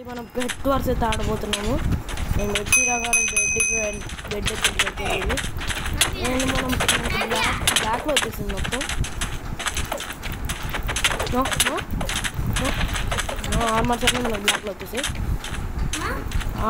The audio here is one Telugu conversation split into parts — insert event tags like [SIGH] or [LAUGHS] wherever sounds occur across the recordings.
మనం బెడ్ వర్స్ అయితే ఆడబోతున్నాము. నేను వచ్చి రాగానే బెడ్ బెడ్ పెట్టేది నేను మనం బ్లాక్ బ్లాక్లో వచ్చేసింది మొత్తం. ఆర్మర్స్ అన్నీ మనకు బ్లాక్లో వచ్చేసాయి.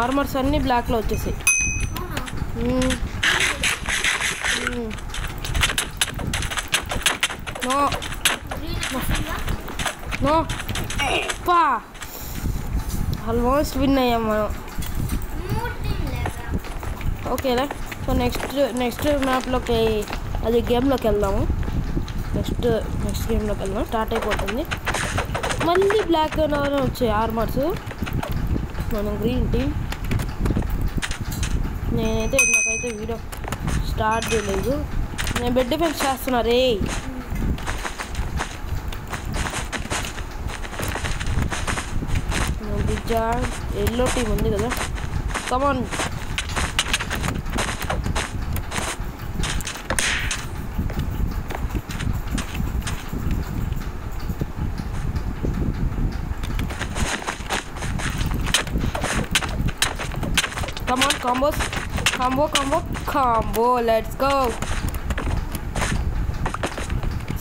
ఆర్మర్స్ అన్నీ బ్లాక్లో వచ్చేసాయి. నో. నో. పా. ఆల్మోస్ట్ విన్ అయ్యాం మనం. ఓకేలే సో నెక్స్ట్ నెక్స్ట్ మ్యాప్లోకి అది గేమ్లోకి వెళ్దాము. నెక్స్ట్ నెక్స్ట్ గేమ్లోకి వెళ్దాం. స్టార్ట్ అయిపోతుంది. మళ్ళీ బ్లాక్ అండ్ వచ్చాయి ఆర్మర్స్. మనం గ్రీన్ టీమ్. నేనైతే నాకైతే వీడియో స్టార్ట్ చేయలేదు. నేను బెడ్ డిఫెన్స్ చేస్తున్నా రే బిజార్ ఎల్లో టీం ఉంది కదా. Come on come on combos combo combo combo let's go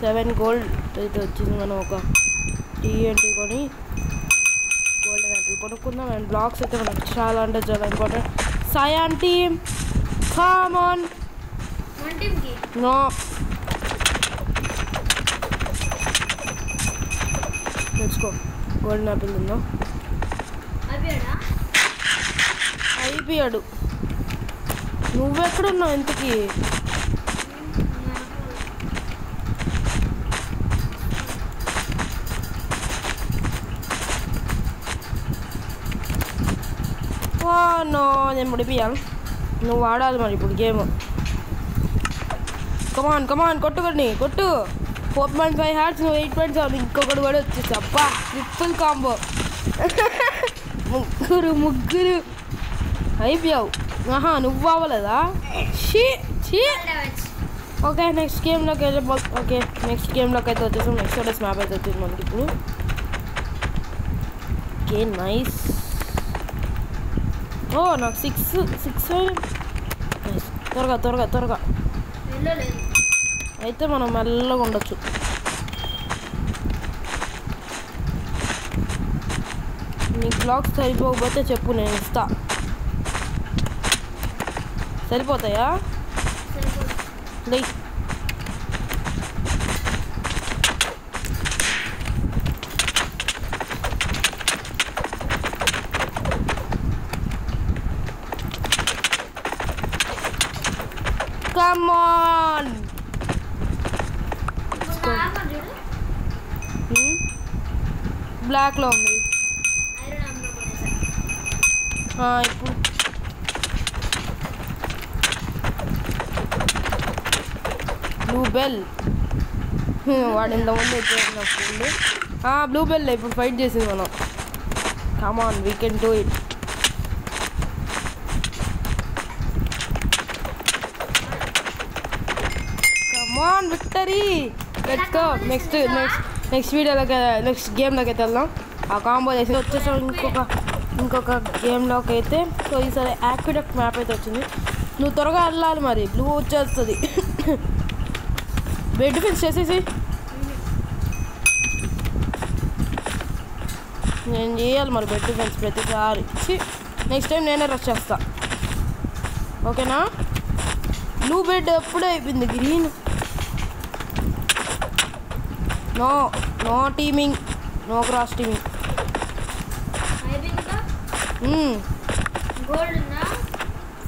seven gold అయితే వచ్చింది మనం ఒక టీఎన్టీ కొని గోల్డెన్ యాపిల్ కొనుక్కుందాం అండ్ బ్లాక్స్ అయితే మనకు చాలా అంటే చాలా important cyan team come on no తెచ్చుకో గోల్డెన్ యాపిల్ ఉందా అయిపోయాడు. నువ్వెక్కడున్నావు ఇంతకీ ఓ నో నేను ముడిపియాను నువ్వు ఆడాలి మరి ఇప్పుడు గేమ్. కమాన్ కమాన్ కొట్టుకోండి కొట్టు ఫోర్ పాయింట్ ఫైవ్ హార్ట్స్ నువ్వు ఎయిట్ పాయింట్ సెవెన్ ఇంకొకటి కూడా వచ్చేసి అబ్బా ట్రిపుల్ కాంబో ముగ్గురు ముగ్గురు. అయిపోయావు. ఆహా నువ్వు అవ్వలేదా? షీ షీ ఓకే నెక్స్ట్ గేమ్లోకి అయితే ఓకే నెక్స్ట్ గేమ్లోకి అయితే వచ్చేసాం. నెక్స్ట్ డేస్ మ్యాప్ అయితే వచ్చింది మనకి ఇప్పుడు. ఓకే నైస్ ఓ నాకు సిక్స్ సిక్స్ త్వరగా త్వరగా త్వరగా అయితే మనం మెల్లగా ఉండొచ్చు నీ బ్లాగ్స్ సరిపోకపోతే చెప్పు నేను ఇస్తా సరిపోతాయా లే కమ్ ఆన్ బ్లాక్లో ఉంది. ఇప్పుడు. బ్లూ బెల్ [LAUGHS] వాడు ఇంతకుముందు వచ్చేసినప్పుడు బ్లూ బెల్ ఇప్పుడు ఫైట్ చేసింది మనం. Come on we can do it come on victory let's go next next next వీడియోలోకి నెక్స్ట్ గేమ్లోకి అయితే వెళ్దాం ఆ కాంబో చేసి వచ్చేసాం. ఇంకొక ఇంకొక గేమ్లోకి అయితే. సో ఈసారి యాక్విడక్ట్ మ్యాప్ అయితే వచ్చింది. నువ్వు త్వరగా వెళ్ళాలి మరి. బ్లూ వచ్చేస్తుంది. బెడ్ ఫిక్స్ చేసేసి. నేను చేయాలి మరి బెడ్ ఫెన్స్ ప్రతిసారి. నెక్స్ట్ టైం నేనే రష్ చేస్తా. ఓకేనా బ్లూ బెడ్ ఎప్పుడే అయిపోయింది green no no teaming no cross teaming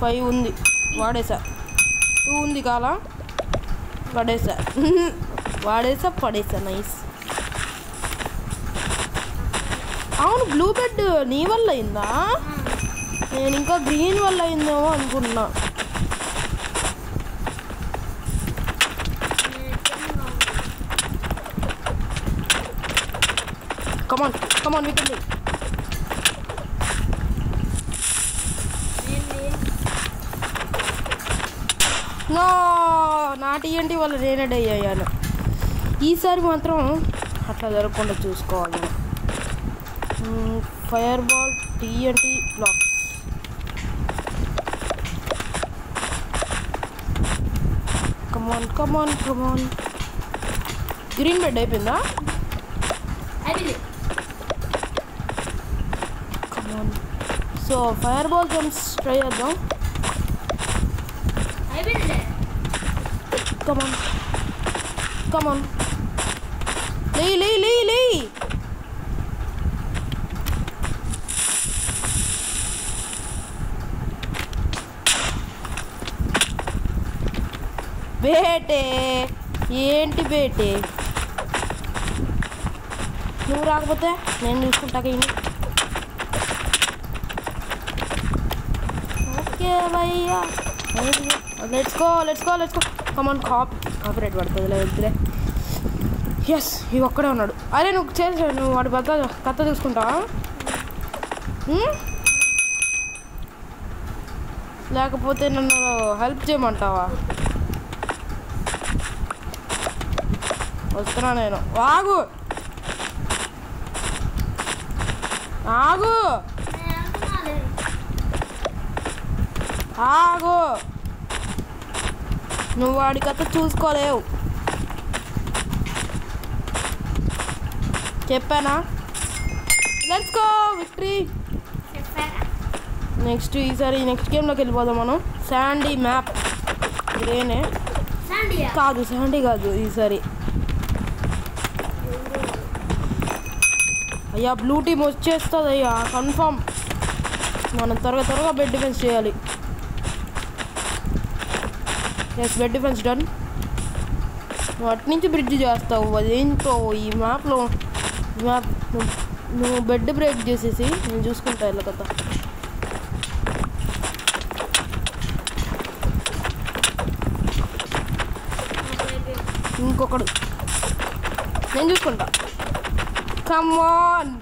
five ఉంది. వాడేసా. టూ ఉంది కాలా. పడేసా. [LAUGHS] వాడేసా పడేసా. నైస్ అవును బ్లూ బెడ్ నీ వల్ల అయిందా? నేను ఇంకా గ్రీన్ వల్ల అయిందేమో అనుకున్నా. Come on come on weekend no నా టీఎన్టీ వాళ్ళు నేనే అయ్యాను ఈసారి మాత్రం అట్లా జరగకుండా చూసుకోవాలి. Fire ball TNT blocks. Come on come on come on green bed అయిపోయిందా come on so fire ball jumps try చేద్దాం అయిపోయిందిలే కమాన్ కమాన్ లేయి లేయి లేయి లేయి బేటే ఏంటి బేటే? నువ్వు రాకపోతే నేను చూసుకుంటాక ఇన్ని ఓకే భయ్యా let's go let's go let's go come on cap కాపరేట్ పడుతుంది వద్దులే. ఎస్ ఇవి ఒక్కడే ఉన్నాడు. అరే నువ్వు చేసా నువ్వు వాడి భర్త కథ చూసుకుంటావా hmm? లేకపోతే నన్ను హెల్ప్ చేయమంటావా? వస్తున్నా నేను. ఆగు! ఆగు నేను వెళ్తున్నాలే ఆగు. నువ్వు వాడి కథ చూసుకోలేవు. చెప్పానా? లెట్స్ గో విక్టరీ నెక్స్ట్ ఈసారి నెక్స్ట్ గేమ్లోకి వెళ్ళిపోదాం మనం. శాండీ మ్యాప్ ఇదేనే? కాదు శాండీ కాదు ఈసారి. అయ్యా బ్లూ టీమ్ వచ్చేస్తుంది అయ్యా కన్ఫామ్ మనం త్వరగా త్వరగా బెడ్ డిఫెన్స్ చేయాలి. ఎస్ బెడ్ డిఫెన్స్ డన్ వాటి అటు నుంచి బ్రిడ్జ్ చేస్తావు. అదేంటో ఈ మ్యాప్లో ఈ మ్యాప్ నువ్వు నువ్వు బెడ్ బ్రేక్ చేసేసి నేను చూసుకుంటా ఇలా కదా ఇంకొకడు. నేను చూసుకుంటా. కమాన్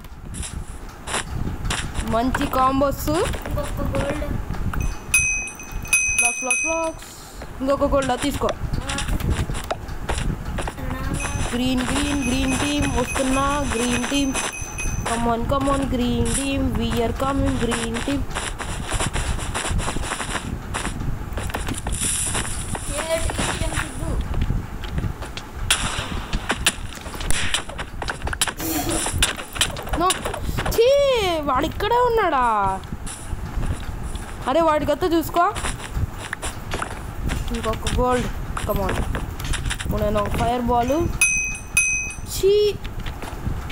మంచి కాంబోస్ ఫ్లాక్స్ ఫ్లాక్స్ ఫ్లాక్స్ ఇంకొక గోల్డ్ తీసుకో. గ్రీన్ గ్రీన్ గ్రీన్ టీమ్ వస్తున్నా green team come on come on green team we're coming green team వాడు ఇక్కడే ఉన్నాడా? అరే వాడికత్తా చూసుకో. ఇంకొక గోల్డ్. కమాన్ ఇప్పుడు నేను ఒక ఫైర్ బాల్ చీ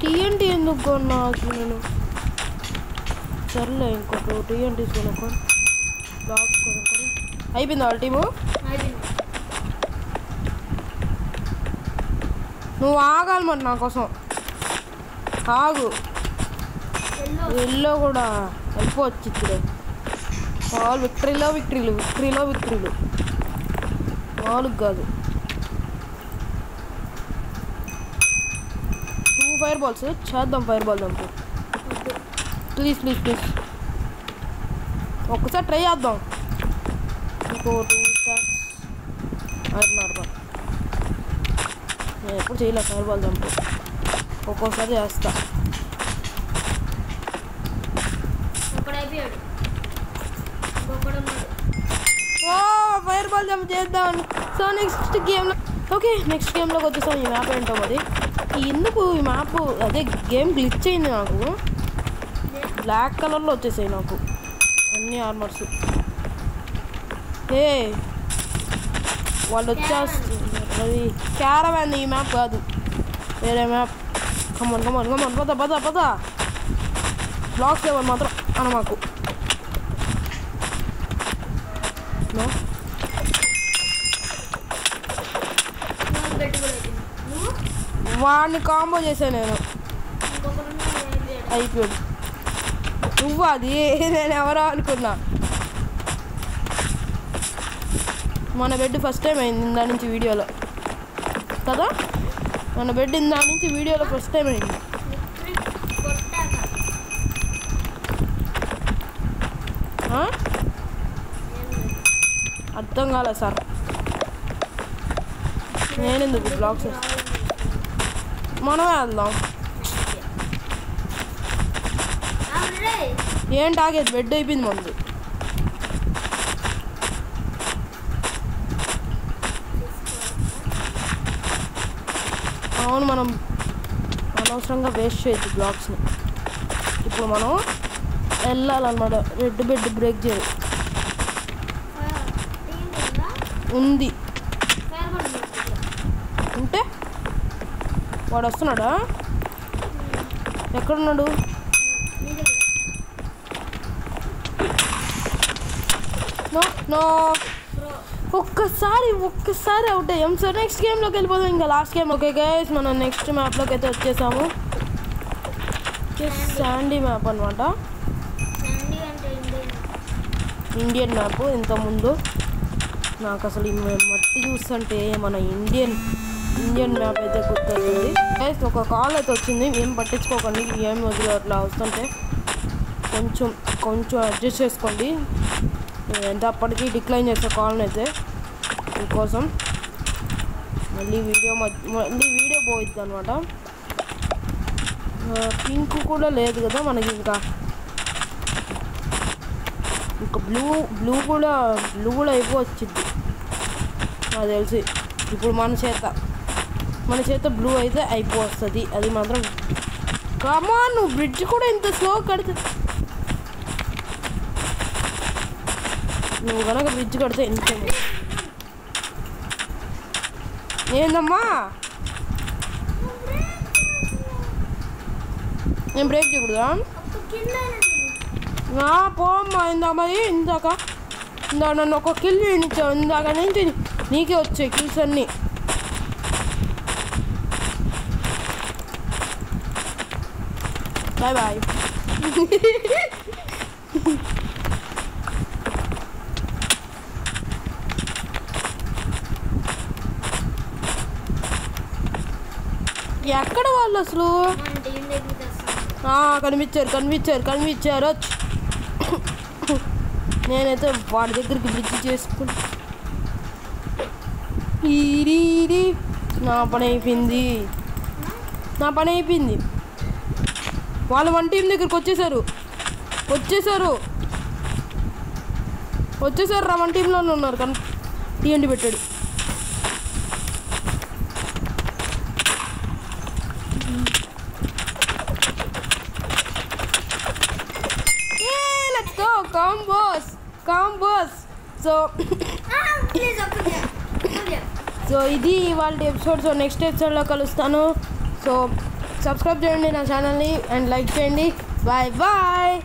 టీఎన్టీ ఎందుకు కొన్నా అసలు నేను? సర్లే ఇంకొక టీఎన్టీ కొనుక్కోండి బాక్స్ కొనుక్కోండి అయిపోయింది వాళ్ళ టీము? నువ్వు ఆగాలి మరి నా కోసం. ఆగు. ఎల్లో కూడా అయిపోవచ్చు ఇప్పుడే. ఆల్ విక్టరీలో విక్టరీలు విక్టరీలో విక్టరీలు నాలుగు కాదు. టూ ఫైర్ బాల్స్ చేద్దాం ఫైర్ బాల్ దంపు ప్లీజ్ ప్లీజ్ ప్లీజ్ ఒక్కసారి ట్రై చేద్దాం. ఇంకో టూ బాల్ నేను ఎప్పుడు చేయలే ఫైర్ బాల్ దంపు ఒక్కోసారి చేస్తా. ఒకడైపోయాడు ఇంకొకడు ఉన్నాడు. ఫైర్ బాల్ జంప్ చేద్దాం సో నెక్స్ట్ గేమ్లో ఓకే నెక్స్ట్ గేమ్లోకి వచ్చేసాం ఈ మ్యాప్ ఏంటో మరి? ఎందుకు ఈ మ్యాప్ అదే గేమ్ గ్లిచ్ అయింది నాకు. బ్లాక్ కలర్లో వచ్చేసాయి నాకు. అన్ని ఆర్మర్స్ ఏ వాళ్ళు వచ్చేస్తున్నారు. అది క్యారవాన్ ఈ మ్యాప్ కాదు. వేరే మ్యాప్ కమ్మన్ కమ్మన్ కమ్మన్ పద పద పద. బ్లాక్స్ లేవని మాత్రం అనమాకు మాకు No? నువ్వు గట్టి కూడా అయిపోయింది నువ్వు వాడిని కాంబో చేశాను నేను. ఇంకొకడు అయిపోయాడు నువ్వు అది నేను ఎవరో అనుకున్నా. మన బెడ్ ఫస్ట్ టైం అయింది ఇందా నుంచి వీడియోలో. కదా? మన బెడ్ ఇందా నుంచి వీడియోలో ఫస్ట్ టైం అయింది. అర్థం కాలే సార్. నేనెందుకు బ్లాగ్స్ చేస్తా మనమే వెళ్దాం. ఏంటి ఆగేది బెడ్ అయిపోయింది మంది అవును మనం అనవసరంగా వేస్ట్ చేయొద్దు బ్లాక్స్ని. ఇప్పుడు మనం వెళ్ళాలన్నమాట. రెడ్ బెడ్ బ్రేక్ చేయాలి ఉంది ఫైర్ పడుతుంది ఉంటే వాడు వస్తున్నాడా ఎక్కడున్నాడు? నో ఒక్కసారి ఒక్కసారి అవుట్ అయ్యాం. సో నెక్స్ట్ గేమ్లోకి వెళ్ళిపోదాం. ఇంకా లాస్ట్ గేమ్ ఓకే గైస్ మనం నెక్స్ట్ మ్యాప్లోకి అయితే వచ్చేసాము. శాండీ మ్యాప్ అనమాట ఇండియన్ మ్యాప్ ఇంతకుముందు. నాకు అసలు మట్టి చూస్తుంటే మన ఇండియన్ ఇండియన్ మ్యాప్ అయితే గుర్తొస్తుంది గైస్ ఒక కాల్ అయితే వచ్చింది. ఏం పట్టించుకోకండి. ఏం వదిలే అట్లా వస్తుంటే కొంచెం కొంచెం అడ్జస్ట్ చేసుకోండి. ఎంత అప్పటికీ డిక్లైన్ చేసే కాల్ని అయితే మీకోసం. మళ్ళీ వీడియో మళ్ళీ వీడియో పోయిద్ది అనమాట పింక్ కూడా లేదు కదా మనకి ఇంకా. ఇంకా బ్లూ బ్లూ కూడా బ్లూ కూడా అయిపోవచ్చింది నాకు తెలిసి. ఇప్పుడు మన చేత. మన చేత బ్లూ అయితే అయిపోతుంది. అది మాత్రం కామా నువ్వు బ్రిడ్జ్ కూడా ఇంత స్లో కడితే నువ్వు కనుక బ్రిడ్జ్ కడితే ఎంత ఏందమ్మా? నేను బ్రేక్ చేయకూడదా? నా పోమ్మా ఇందా మరి ఇందాక నన్ను ఒక కిల్ ఇచ్చావు ఇందాక నుంచి నీకే వచ్చాయి కిల్స్ అన్నీ. Bye bye. ఎక్కడ వాళ్ళు అసలు? కనిపించారు కనిపించారు కనిపించారు. నేనైతే వాడి దగ్గరికి బ్రిడ్జ్ చేసుకుని నా పని అయిపోయింది. నా పని అయిపోయింది. వాళ్ళు మన టీం దగ్గరికి వచ్చేసారు. వచ్చేసారు. వచ్చేసారు రా మన టీంలోనే ఉన్నారు కానీ టీఎండి పెట్టాడు. సో సో ఇది వాళ్ళ ఎపిసోడ్ సో నెక్స్ట్ ఎపిసోడ్లో కలుస్తాను. So సబ్స్క్రైబ్ చేయండి నా ఛానల్ని అండ్ లైక్ చేయండి బాయ్ బాయ్